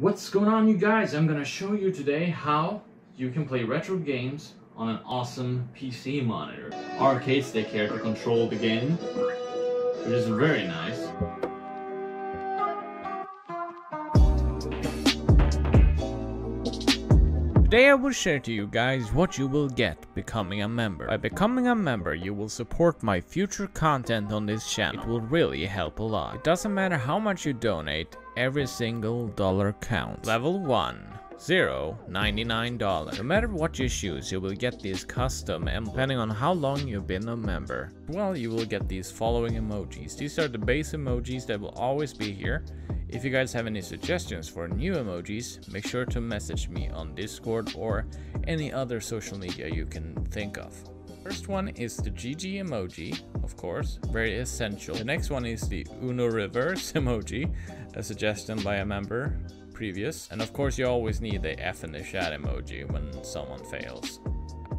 What's going on you guys? I'm gonna show you today how you can play retro games on an awesome PC monitor. Arcades take care to control the game, which is very nice. Today I will share to you guys what you will get becoming a member. By becoming a member, you will support my future content on this channel. It will really help a lot. It doesn't matter how much you donate, every single dollar counts. Level 1. Zero, $99. No matter what you choose, you will get these custom and depending on how long you've been a member. Well, you will get these following emojis. These are the base emojis that will always be here. If you guys have any suggestions for new emojis, make sure to message me on Discord or any other social media you can think of. First one is the GG emoji, of course, very essential. The next one is the Uno reverse emoji, a suggestion by a member previous. And of course you always need the F in the chat emoji when someone fails.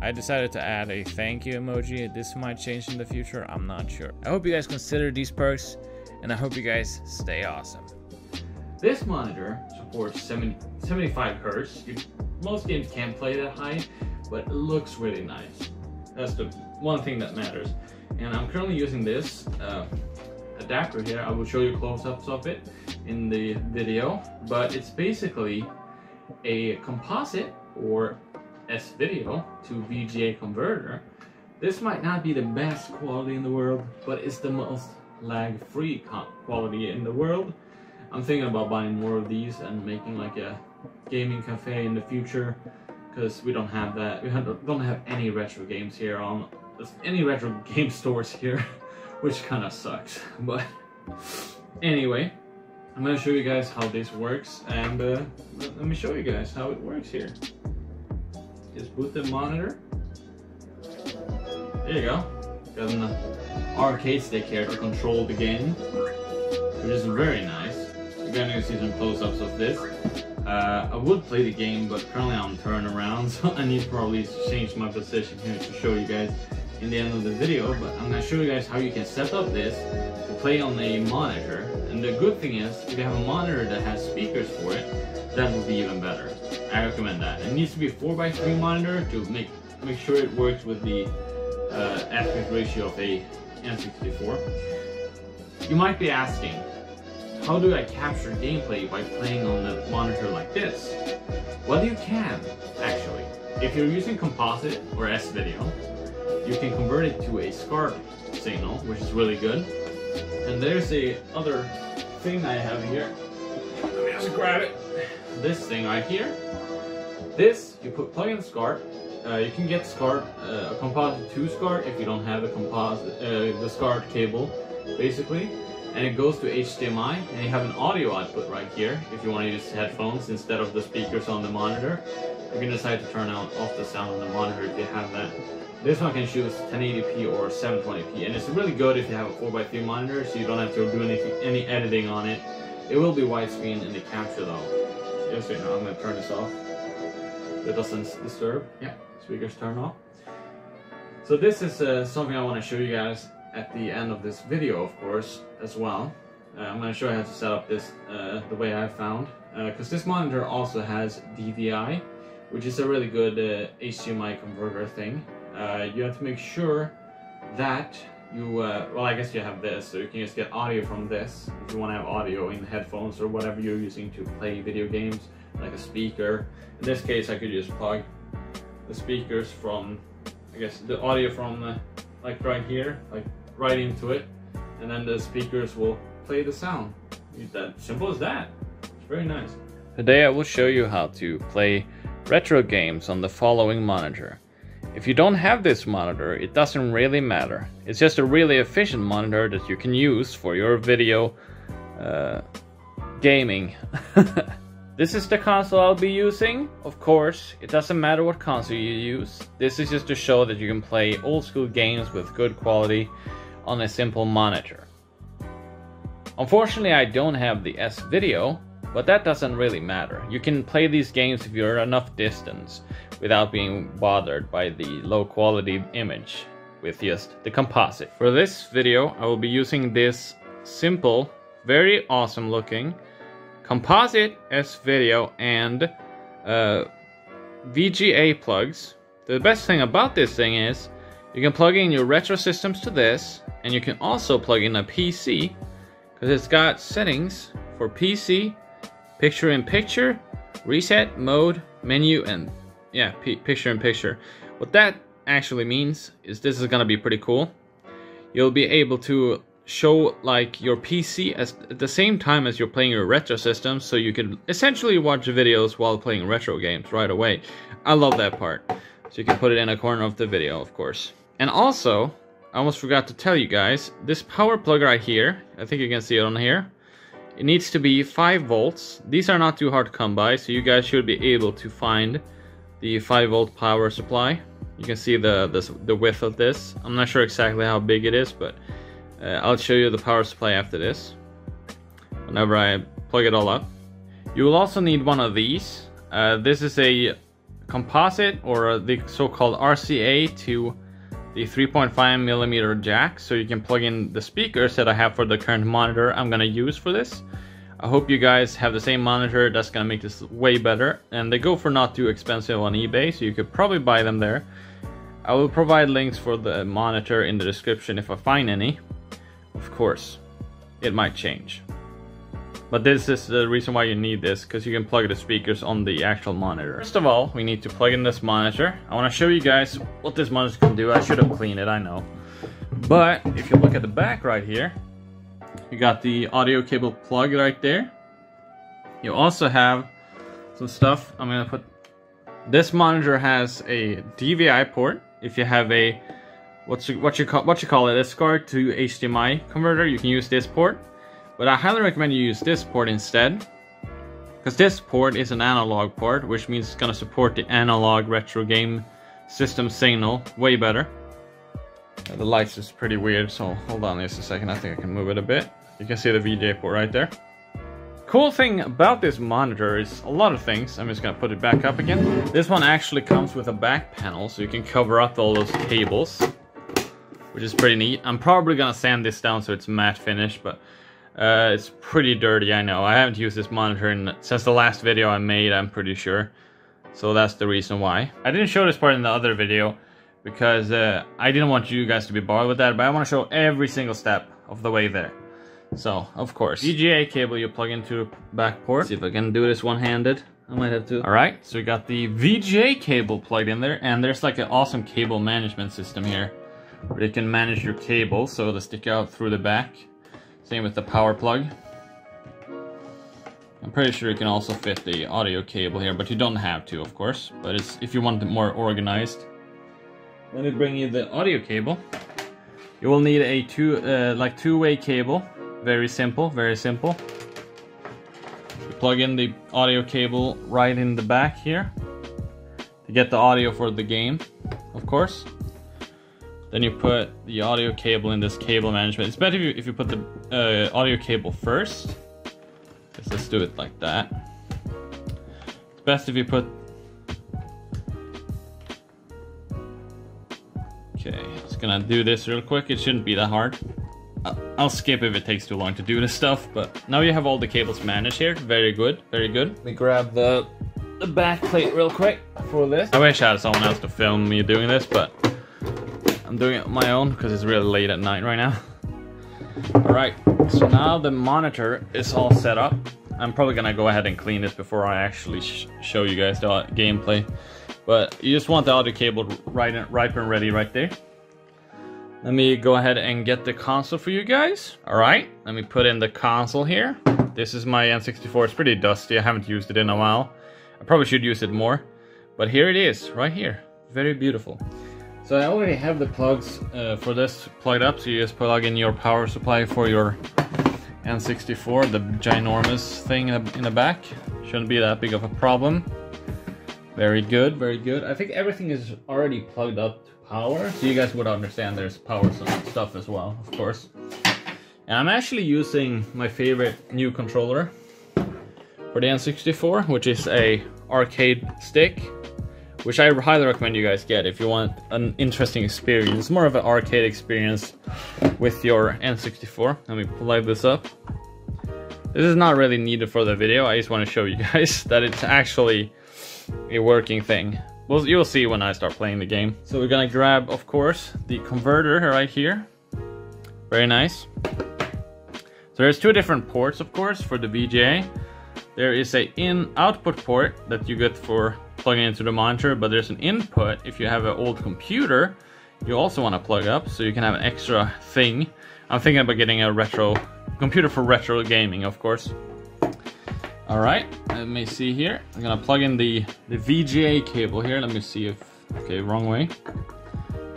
I decided to add a thank you emoji. This might change in the future, I'm not sure. I hope you guys consider these perks, and I hope you guys stay awesome. This monitor supports 70, 75 hertz. You, most games can't play that high, but it looks really nice. That's the one thing that matters. And I'm currently using this uh, adapter here. I will show you close-ups of it in the video, but it's basically a composite or S-video to VGA converter. This might not be the best quality in the world, but it's the most lag-free quality in the world. I'm thinking about buying more of these and making like a gaming cafe in the future because we don't have that. We don't have any retro games here on any retro game stores here, which kind of sucks. But anyway, I'm gonna show you guys how this works and uh, let me show you guys how it works here. Just boot the monitor. There you go. Got an arcade stick here to control the game, which is very nice. You're gonna see some close-ups of this. Uh, I would play the game, but currently I'm turned around, so I need to probably change my position here to show you guys in the end of the video. But I'm gonna show you guys how you can set up this to play on a monitor. And the good thing is, if you have a monitor that has speakers for it, that will be even better. I recommend that. It needs to be a 4x3 monitor to make make sure it works with the uh, aspect ratio of a N64. You might be asking, how do I capture gameplay by playing on a monitor like this? Well, you can, actually. If you're using composite or S-video, you can convert it to a SCART signal, which is really good. And there's a other thing I have here. Let me just grab it. This thing right here. This, you put plug in SCART. Uh, you can get SCART, uh, a composite to SCART if you don't have the composite, uh, the SCART cable, basically and it goes to HDMI and you have an audio output right here if you want to use headphones instead of the speakers on the monitor. You can decide to turn out off the sound on the monitor if you have that. This one can choose 1080p or 720p and it's really good if you have a 4x3 monitor so you don't have to do anything, any editing on it. It will be widescreen in the capture though. Yes, wait, now I'm going to turn this off. It doesn't disturb. Yeah, speakers turn off. So this is uh, something I want to show you guys at the end of this video, of course, as well. Uh, I'm going to show you how to set up this uh, the way I found. Because uh, this monitor also has DVI, which is a really good HDMI uh, converter thing. Uh, you have to make sure that you, well I guess you have this, so you can just get audio from this if you want to have audio in headphones or whatever you're using to play video games, like a speaker. In this case I could just plug the speakers from, I guess the audio from like right here, like right into it and then the speakers will play the sound. That simple as that. It's very nice. Today I will show you how to play retro games on the following monitor. If you don't have this monitor, it doesn't really matter. It's just a really efficient monitor that you can use for your video uh, gaming. this is the console I'll be using. Of course, it doesn't matter what console you use. This is just to show that you can play old school games with good quality on a simple monitor. Unfortunately, I don't have the S-Video, but that doesn't really matter. You can play these games if you're enough distance without being bothered by the low quality image with just the composite. For this video, I will be using this simple, very awesome looking composite S-Video and uh, VGA plugs. The best thing about this thing is you can plug in your retro systems to this and you can also plug in a PC because it's got settings for PC, picture in picture, reset, mode, menu, and yeah, picture in picture. What that actually means is this is gonna be pretty cool. You'll be able to show like your PC as, at the same time as you're playing your retro system so you can essentially watch videos while playing retro games right away. I love that part. So you can put it in a corner of the video, of course. And also, I almost forgot to tell you guys, this power plug right here, I think you can see it on here, it needs to be 5 volts. These are not too hard to come by, so you guys should be able to find the 5 volt power supply. You can see the, the, the width of this. I'm not sure exactly how big it is, but uh, I'll show you the power supply after this. Whenever I plug it all up. You will also need one of these. Uh, this is a composite or uh, the so-called RCA to the 3.5 millimeter jack so you can plug in the speakers that I have for the current monitor I'm gonna use for this. I hope you guys have the same monitor that's gonna make this way better and they go for not too expensive on eBay so you could probably buy them there. I will provide links for the monitor in the description if I find any. Of course, it might change. But this is the reason why you need this, because you can plug the speakers on the actual monitor. First of all, we need to plug in this monitor. I want to show you guys what this monitor can do. I should have cleaned it, I know. But if you look at the back right here, you got the audio cable plug right there. You also have some stuff. I'm gonna put. This monitor has a DVI port. If you have a what's what you call what you call it a SCART to HDMI converter, you can use this port. But I highly recommend you use this port instead. Because this port is an analog port, which means it's going to support the analog retro game system signal way better. Uh, the lights is pretty weird, so hold on just a second. I think I can move it a bit. You can see the VGA port right there. Cool thing about this monitor is a lot of things. I'm just gonna put it back up again. This one actually comes with a back panel, so you can cover up all those cables, which is pretty neat. I'm probably gonna sand this down so it's matte finish, but uh, it's pretty dirty, I know. I haven't used this monitor in, since the last video I made, I'm pretty sure. So that's the reason why. I didn't show this part in the other video because uh, I didn't want you guys to be bothered with that, but I want to show every single step of the way there. So, of course, VGA cable you plug into back port. See if I can do this one-handed. I might have to. All right, so we got the VGA cable plugged in there, and there's like an awesome cable management system here where you can manage your cables so they stick out through the back. Same with the power plug. I'm pretty sure you can also fit the audio cable here, but you don't have to, of course. But it's if you want it more organized. Let me bring you the audio cable. You will need a two, uh, like two-way cable. Very simple, very simple. You plug in the audio cable right in the back here to get the audio for the game, of course. Then you put the audio cable in this cable management. It's better if you, if you put the uh, audio cable first. let's do it like that. It's best if you put... Okay, just gonna do this real quick. It shouldn't be that hard. I'll skip if it takes too long to do this stuff, but now you have all the cables managed here. Very good, very good. Let me grab the, the back plate real quick for this. I wish I had someone else to film me doing this, but I'm doing it on my own because it's really late at night right now. Alright, so now the monitor is all set up. I'm probably gonna go ahead and clean this before I actually sh show you guys the gameplay. But you just want the audio cable right, and, ripe and ready right there. Let me go ahead and get the console for you guys. Alright, let me put in the console here. This is my N64, it's pretty dusty, I haven't used it in a while. I probably should use it more. But here it is, right here. Very beautiful. So I already have the plugs uh, for this plugged up, so you just plug in your power supply for your N64, the ginormous thing in the back. Shouldn't be that big of a problem. Very good, very good. I think everything is already plugged up to power, so you guys would understand there's power stuff as well, of course. And I'm actually using my favorite new controller for the N64, which is a arcade stick which I highly recommend you guys get if you want an interesting experience, more of an arcade experience with your N64. Let me light this up. This is not really needed for the video. I just want to show you guys that it's actually a working thing. Well, you'll see when I start playing the game. So we're gonna grab, of course, the converter right here. Very nice. So there's two different ports, of course, for the VGA. There is a in output port that you get for plugging into the monitor, but there's an input if you have an old computer you also want to plug up so you can have an extra thing. I'm thinking about getting a retro computer for retro gaming, of course. All right, let me see here. I'm gonna plug in the, the VGA cable here. Let me see if, okay, wrong way.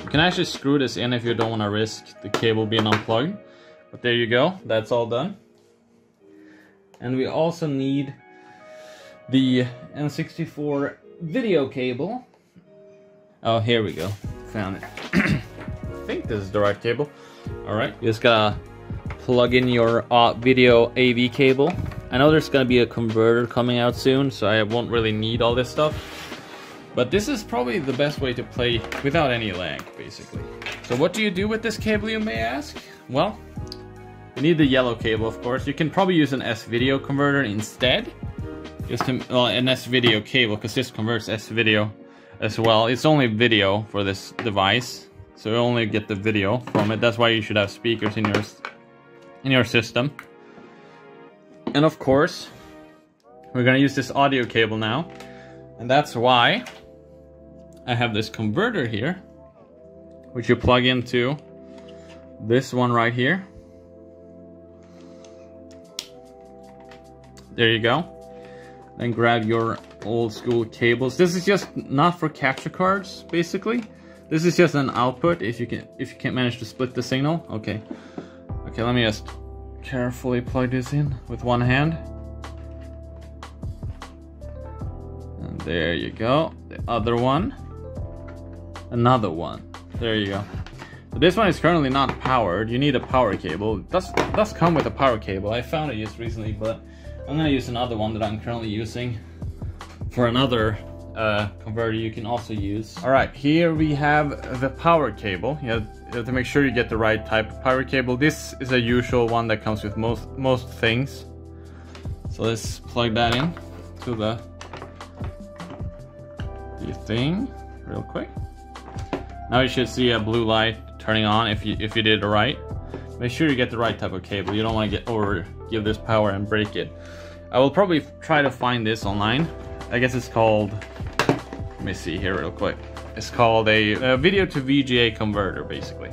You can actually screw this in if you don't wanna risk the cable being unplugged. But there you go, that's all done. And we also need the N64 video cable. Oh, here we go, found it. I think this is the right cable. All right, you just gotta plug in your uh, video AV cable. I know there's gonna be a converter coming out soon, so I won't really need all this stuff. But this is probably the best way to play without any lag, basically. So what do you do with this cable, you may ask? Well, you need the yellow cable, of course. You can probably use an S-video converter instead. Just to, well, an S-video cable, because this converts S-video as well. It's only video for this device, so you only get the video from it. That's why you should have speakers in your in your system. And of course, we're gonna use this audio cable now. And that's why I have this converter here, which you plug into this one right here. There you go. Then grab your old school cables. This is just not for capture cards, basically. This is just an output if you can if you can't manage to split the signal. Okay. Okay, let me just carefully plug this in with one hand. And there you go. The other one. Another one. There you go. This one is currently not powered. You need a power cable. It does, does come with a power cable. I found it just recently, but I'm gonna use another one that I'm currently using for another uh, converter you can also use. All right, here we have the power cable. You have, you have, to make sure you get the right type of power cable. This is a usual one that comes with most most things. So let's plug that in to the, the thing real quick. Now you should see a blue light turning on if you if you did it right. Make sure you get the right type of cable. You don't want to get over give this power and break it. I will probably try to find this online. I guess it's called let me see here real quick. It's called a, a video to VGA converter, basically.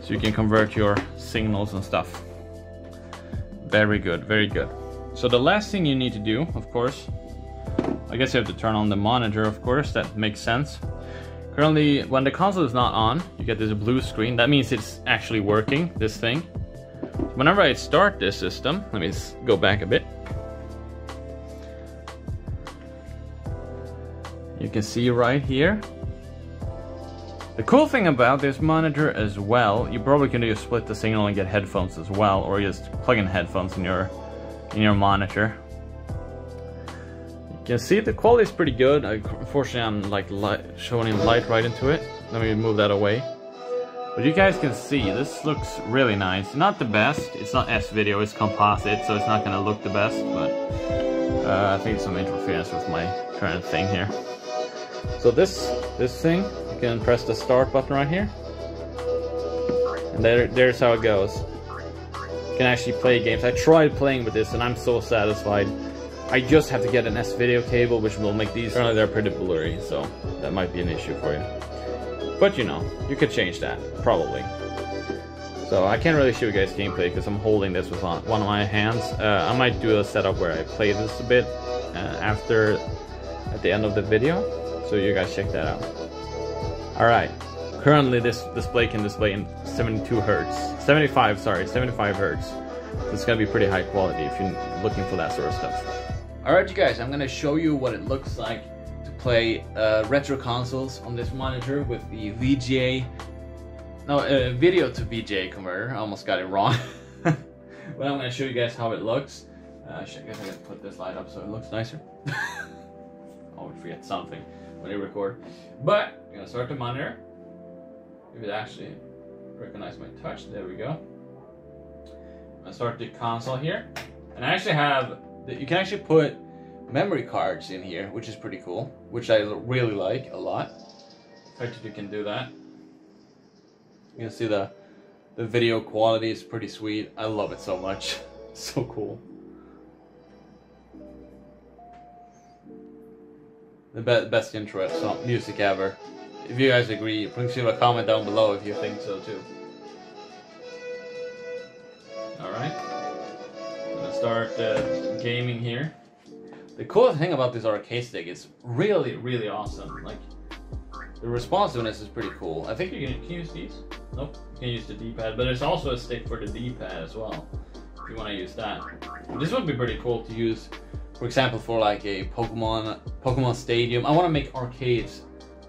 So you can convert your signals and stuff. Very good, very good. So the last thing you need to do, of course, I guess you have to turn on the monitor, of course, that makes sense. Currently, when the console is not on, you get this blue screen. That means it's actually working, this thing. Whenever I start this system, let me go back a bit. You can see right here. The cool thing about this monitor as well, you probably can just split the signal and get headphones as well, or just plug in headphones in your in your monitor. You can see the quality is pretty good. Unfortunately, I'm like light, showing light right into it. Let me move that away. But you guys can see, this looks really nice. Not the best, it's not S-video, it's composite, so it's not gonna look the best, but uh, I think some interference with my current thing here. So this this thing, you can press the start button right here. And there, there's how it goes. You can actually play games. I tried playing with this and I'm so satisfied. I just have to get an S-video cable, which will make these, apparently they're pretty blurry, so that might be an issue for you. But you know, you could change that, probably. So I can't really show you guys gameplay because I'm holding this with one of my hands. Uh, I might do a setup where I play this a bit uh, after, at the end of the video. So you guys check that out. Alright, currently this display can display in 72 hertz. 75, sorry, 75 hertz. This is gonna be pretty high quality if you're looking for that sort of stuff. Alright you guys, I'm gonna show you what it looks like play uh, retro consoles on this monitor with the VGA, no, uh, video to VGA converter. I almost got it wrong. but I'm gonna show you guys how it looks. Uh, I guess I gotta put this light up so it looks nicer. Always forget something when you record. But I'm gonna start the monitor. If it actually recognize my touch, there we go. I'm gonna start the console here. And I actually have, you can actually put memory cards in here, which is pretty cool, which I really like a lot. The fact that you can do that. You can see the the video quality is pretty sweet. I love it so much. so cool. The be best intro song music ever. If you guys agree, please leave a comment down below if you think so too. Alright. I'm Gonna start uh, gaming here. The cool thing about this arcade stick is really, really awesome. Like, the responsiveness is pretty cool. I think you can, can use these? Nope, you can use the D-pad, but there's also a stick for the D-pad as well, if you want to use that. This would be pretty cool to use, for example, for like a Pokemon Pokemon Stadium. I want to make arcades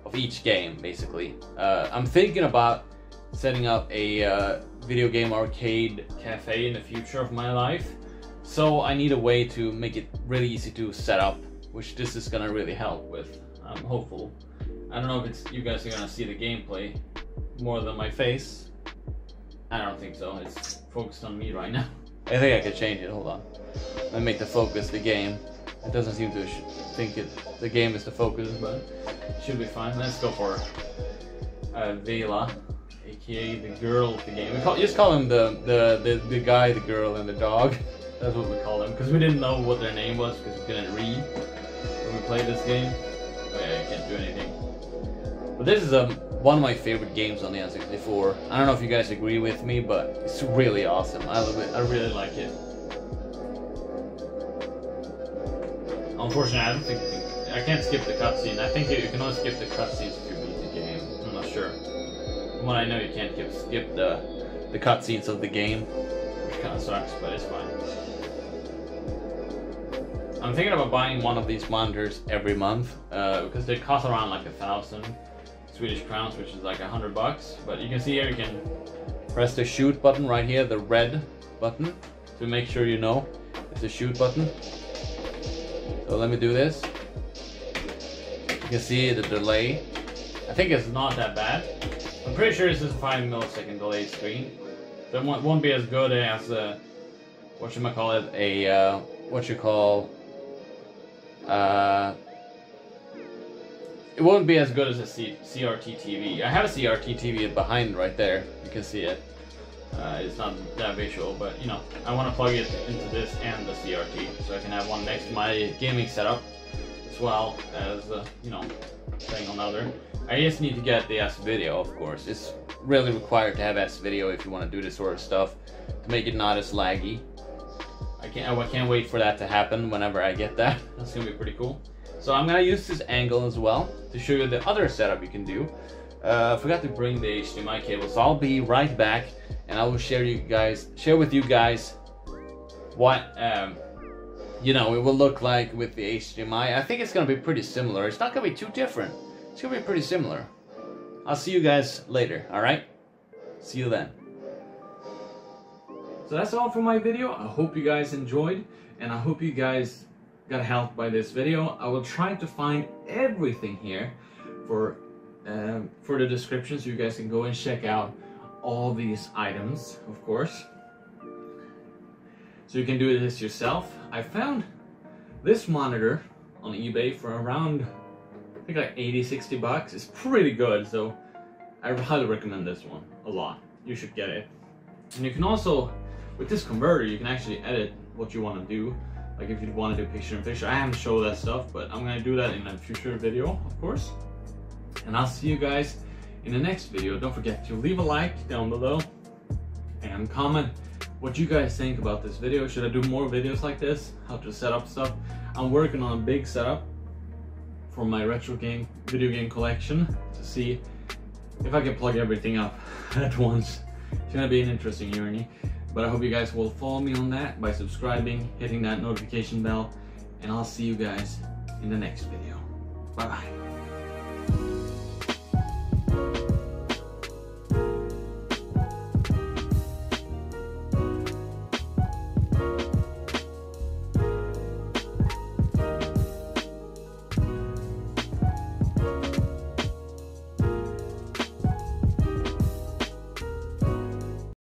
of each game, basically. Uh, I'm thinking about setting up a uh, video game arcade cafe in the future of my life. So I need a way to make it really easy to set up, which this is gonna really help with. I'm hopeful. I don't know if it's you guys are gonna see the gameplay more than my face. I don't think so. It's focused on me right now. I think I could change it. Hold on. I make the focus the game. It doesn't seem to think it the game is the focus, but it should be fine. Let's go for uh, Vela, aka the girl of the game. We call, just call him the, the the the guy, the girl, and the dog. That's what we call them because we didn't know what their name was because we couldn't read when we played this game. Oh yeah, you can't do anything. But this is um, one of my favorite games on the N64. I don't know if you guys agree with me, but it's really awesome. I love it. I really like it. Unfortunately, I don't think I can't skip the cutscene. I think you can only skip the cutscenes if you beat the game. I'm not sure. From what I know, you can't skip the the cutscenes of the game, which kind of sucks, but it's fine. I'm thinking about buying one of these monitors every month uh, because they cost around like a thousand Swedish crowns, which is like a hundred bucks. But you can see here you can press the shoot button right here, the red button, to make sure you know it's a shoot button. So let me do this. You can see the delay. I think it's not that bad. I'm pretty sure this is a 5 millisecond delay screen. So it won't, be as good as a, what should I call it, a, uh, what you call uh, it won't be as good as a C CRT TV. I have a CRT TV behind right there. You can see it. Uh, it's not that visual, but you know, I want to plug it into this and the CRT, so I can have one next to my gaming setup, as well as uh, you know, playing on other. I just need to get the S video, of course. It's really required to have S video if you want to do this sort of stuff to make it not as laggy. I can't, I can't wait for that to happen whenever I get that. That's gonna be pretty cool. So I'm gonna use this angle as well to show you the other setup you can do. Uh, I forgot to bring the HDMI cable, so I'll be right back and I will share you guys, share with you guys what um, you know it will look like with the HDMI. I think it's gonna be pretty similar. It's not gonna be too different. It's gonna be pretty similar. I'll see you guys later. All right. See you then. So that's all for my video. I hope you guys enjoyed and I hope you guys got helped by this video. I will try to find everything here for um, for the description so you guys can go and check out all these items, of course. So you can do this yourself. I found this monitor on eBay for around, I think like 80, 60 bucks. It's pretty good, so I highly recommend this one a lot. You should get it. And you can also with this converter, you can actually edit what you want to do. Like if you want to do picture in picture, I haven't shown that stuff, but I'm gonna do that in a future video, of course. And I'll see you guys in the next video. Don't forget to leave a like down below and comment what you guys think about this video. Should I do more videos like this? How to set up stuff? I'm working on a big setup for my retro game, video game collection to see if I can plug everything up at once. It's gonna be an interesting journey. But I hope you guys will follow me on that by subscribing, hitting that notification bell, and I'll see you guys in the next video. Bye bye.